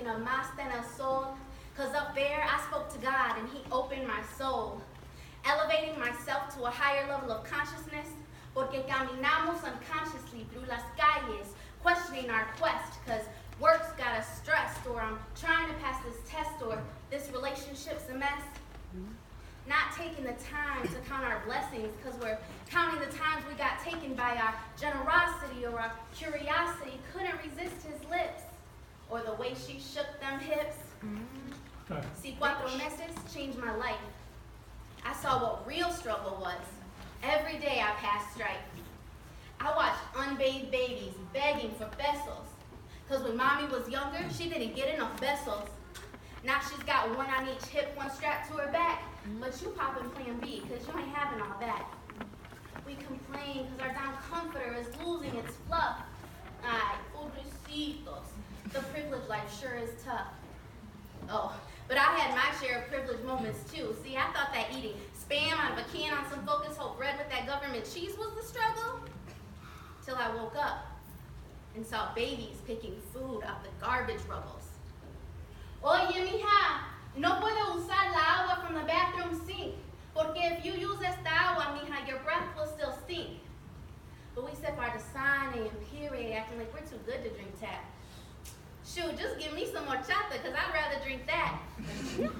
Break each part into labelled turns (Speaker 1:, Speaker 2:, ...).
Speaker 1: looking a más than el sol. Cause up there I spoke to God and he opened my soul. Elevating myself to a higher level of consciousness. Porque caminamos unconsciously through las calles, questioning our quest. Cause work's got us stressed, or I'm trying to pass this test, or this relationship's a mess. Not taking the time to count our blessings because we're counting the times we got taken by our generosity or our curiosity. Couldn't resist his lips she shook them hips. Mm-hmm. Si cuatro meses changed my life. I saw what real struggle was. Every day I passed strife. I watched unbathed babies begging for vessels. Because when mommy was younger, she didn't get enough vessels. Now she's got one on each hip, one strapped to her back. But you poppin' plan B, because you ain't having all that. We complain because our down comforter is losing its fluff. Ay, pobrecitos. The privileged life sure is tough. Oh, but I had my share of privileged moments too. See, I thought that eating spam out of a can on some Focus Hope bread with that government cheese was the struggle. Till I woke up and saw babies picking food out the garbage rubbles. Oye, mija, no puedo usar la agua from the bathroom sink. Porque if you use esta agua, mija, your breath will still stink. But we sip our Dasani and Puree, acting like we're too good to drink tap. Shoot, just give me some more chata, because I'd rather drink that.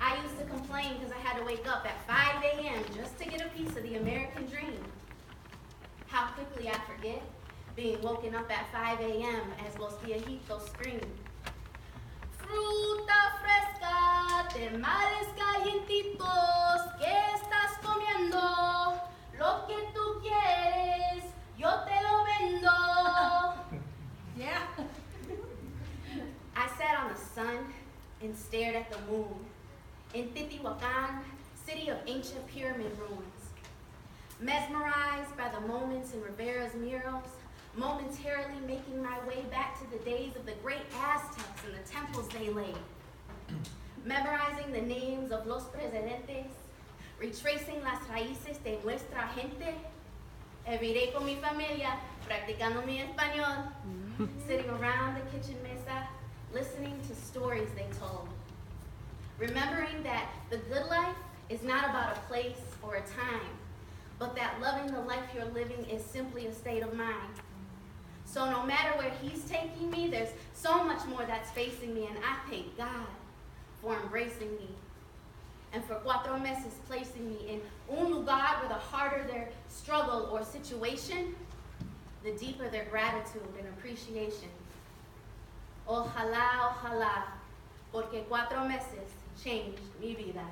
Speaker 1: I used to complain because I had to wake up at 5 a.m. just to get a piece of the American dream. How quickly I forget being woken up at 5 a.m. as los viejitos scream. Fruta fresca, tamales calientitos, stared at the moon in Teotihuacan, city of ancient pyramid ruins. Mesmerized by the moments in Rivera's murals, momentarily making my way back to the days of the great Aztecs and the temples they laid. Memorizing the names of los presidentes, retracing las raíces de nuestra gente. Every day con mi familia, practicando mi español, mm-hmm. sitting around the kitchen mesa, listening to stories they. Remembering that the good life is not about a place or a time, but that loving the life you're living is simply a state of mind. So no matter where he's taking me, there's so much more that's facing me, and I thank God for embracing me and for cuatro meses placing me in un lugar where the harder their struggle or situation, the deeper their gratitude and appreciation. Oh, ojalá, ojalá, porque cuatro meses changed mi vida.